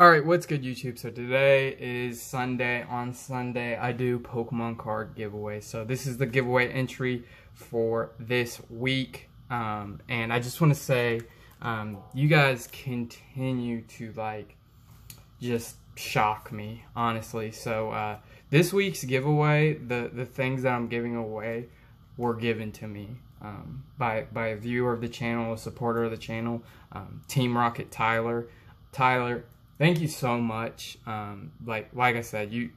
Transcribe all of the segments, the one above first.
Alright, what's good YouTube? So today is Sunday. On Sunday, I do Pokemon card giveaway. So this is the giveaway entry for this week. Um, and I just want to say, um, you guys continue to like, just shock me, honestly. So uh, this week's giveaway, the, the things that I'm giving away were given to me. Um, by by a viewer of the channel, a supporter of the channel, um, Team Rocket Tyler. Tyler, thank you so much. Um, like like I said, you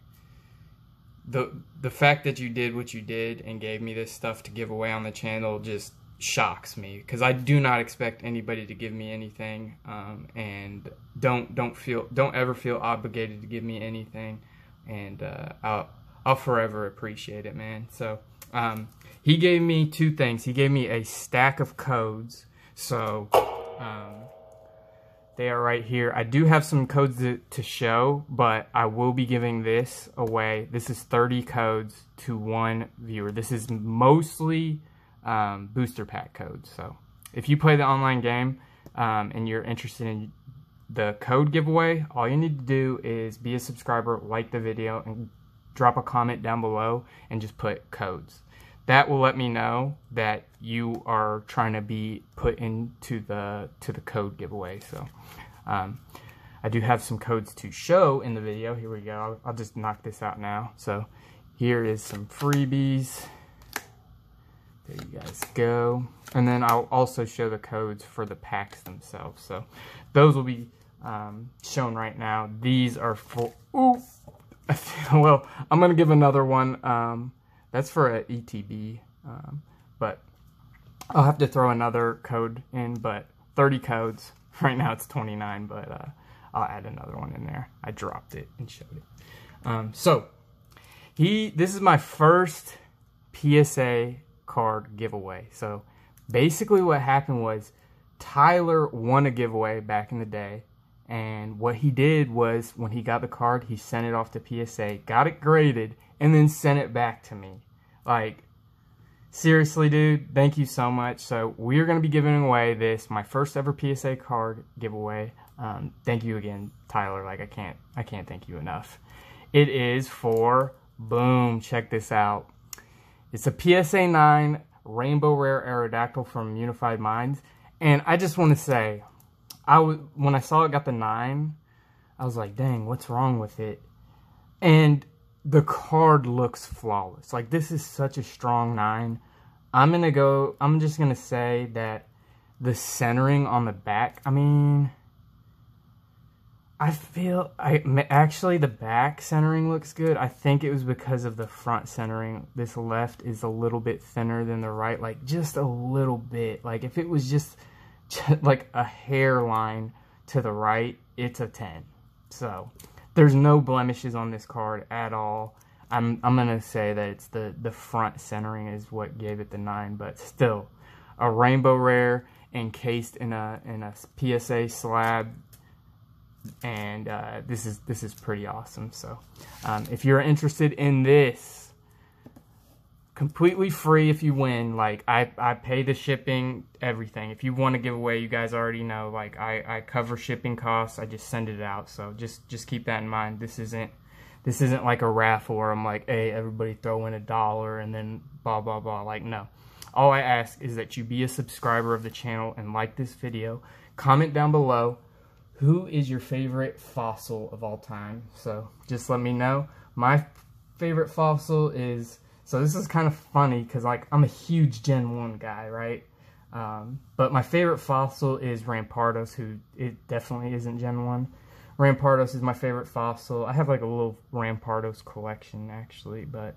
the the fact that you did what you did and gave me this stuff to give away on the channel just shocks me because I do not expect anybody to give me anything um, and don't don't feel don't ever feel obligated to give me anything and uh, I'll I'll forever appreciate it man. So um, he gave me two things. He gave me a stack of codes. So um, they are right here. I do have some codes to, to, show, but I will be giving this away. This is 30 codes to one viewer. This is mostly um, booster pack codes. So if you play the online game um, and you're interested in the code giveaway, all you need to do is be a subscriber, like the video, and drop a comment down below and just put codes that will let me know that you are trying to be put into the to the code giveaway. So um, I do have some codes to show in the video. Here we go. I'll, I'll just knock this out now. So here is some freebies. There you guys go. And then I'll also show the codes for the packs themselves. So those will be um, shown right now. These are for, ooh, well, I'm going to give another one. Um, that's for a ETB, um, but I'll have to throw another code in, but 30 codes. Right now it's 29, but uh, I'll add another one in there. I dropped it and showed it. Um, so, he. this is my first PSA card giveaway. So, basically what happened was Tyler won a giveaway back in the day. And what he did was when he got the card, he sent it off to PSA, got it graded, and then sent it back to me. Like, seriously, dude, thank you so much. So we're going to be giving away this, my first ever PSA card giveaway. Um, thank you again, Tyler. Like, I can't, I can't thank you enough. It is for, boom, check this out. It's a PSA 9 Rainbow Rare Aerodactyl from Unified Minds. And I just want to say, I w- when I saw it got the 9, I was like, dang, what's wrong with it? And the card looks flawless. Like this is such a strong nine. I'm gonna go. I'm just gonna say that the centering on the back. I mean, I feel I actually the back centering looks good. I think it was because of the front centering. This left is a little bit thinner than the right, like just a little bit. Like if it was just, just like a hairline to the right, it's a ten. So there's no blemishes on this card at all. I'm I'm gonna say that it's the the front centering is what gave it the nine, but still, a rainbow rare encased in a in a PSA slab, and uh, this is this is pretty awesome. So, um, if you're interested in this completely free if you win. Like I, I pay the shipping, everything. If you want to give away, you guys already know. Like I, I cover shipping costs. I just send it out. So just just keep that in mind. This isn't this isn't like a raffle where I'm like, hey, everybody throw in a dollar and then blah blah blah. Like no. All I ask is that you be a subscriber of the channel and like this video. Comment down below who is your favorite fossil of all time. So just let me know. My favorite fossil is so this is kind of funny because like I'm a huge Gen 1 guy, right? Um, but my favorite fossil is Rampardos, who it definitely isn't Gen 1. Rampardos is my favorite fossil. I have like a little Rampardos collection actually, but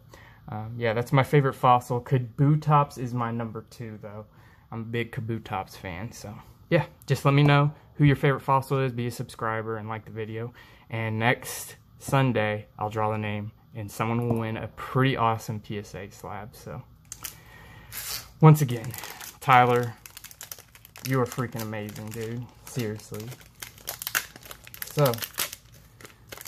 um, yeah, that's my favorite fossil. Kabutops is my number two though. I'm a big Kabutops fan, so yeah, just let me know who your favorite fossil is, be a subscriber, and like the video. And next Sunday, I'll draw the name and someone will win a pretty awesome PSA slab. So, once again, Tyler, you are freaking amazing, dude. Seriously. So,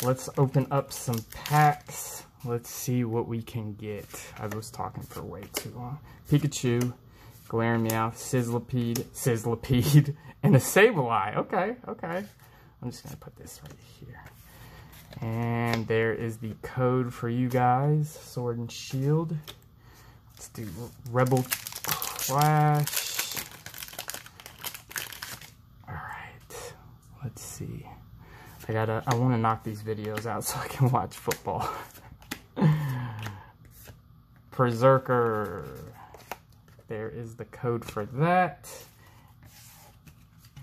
let's open up some packs. Let's see what we can get. I was talking for way too long. Pikachu, Galarian Meowth, Sizzlipede, Sizzlipede, and a Sableye. Okay, okay. I'm just gonna put this right here. And there is the code for you guys, Sword and Shield. Let's do Rebel Clash. Alright, let's see. I gotta, I wanna knock these videos out so I can watch football. Perrserker. There is the code for that.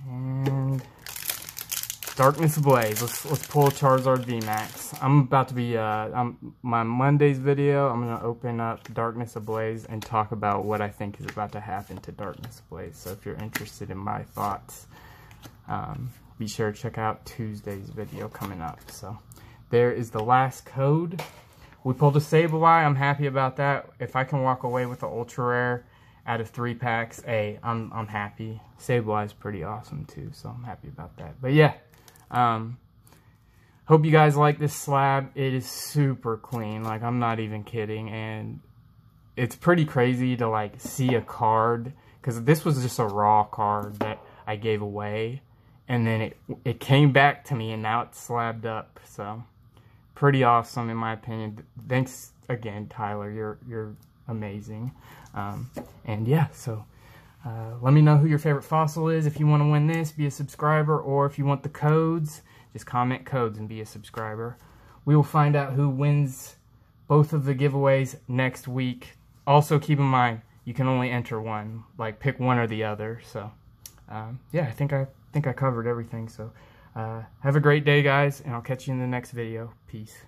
And Darkness Ablaze. Let's let's pull Charizard VMAX. I'm about to be uh I'm my Monday's video. I'm gonna open up Darkness Ablaze and talk about what I think is about to happen to Darkness Ablaze. So if you're interested in my thoughts, um, be sure to check out Tuesday's video coming up. So there is the last code. We pulled a Sableye. I'm happy about that. If I can walk away with the Ultra Rare out of three packs, hey, I'm I'm happy. Sableye is pretty awesome too, so I'm happy about that. But yeah. Um, hope you guys like this slab. It is super clean. Like, I'm not even kidding. And it's pretty crazy to, like, see a card. Because this was just a raw card that I gave away. And then it, it came back to me, and now it's slabbed up. So, pretty awesome, in my opinion. Thanks again, Tyler. You're, you're amazing. Um, and, yeah, so... Uh, let me know who your favorite fossil is. If you want to win this, be a subscriber. Or if you want the codes, just comment codes and be a subscriber. We will find out who wins both of the giveaways next week. Also, keep in mind, you can only enter one. Like, pick one or the other. So, um, yeah, I think I think I covered everything. So, uh, have a great day, guys, and I'll catch you in the next video. Peace.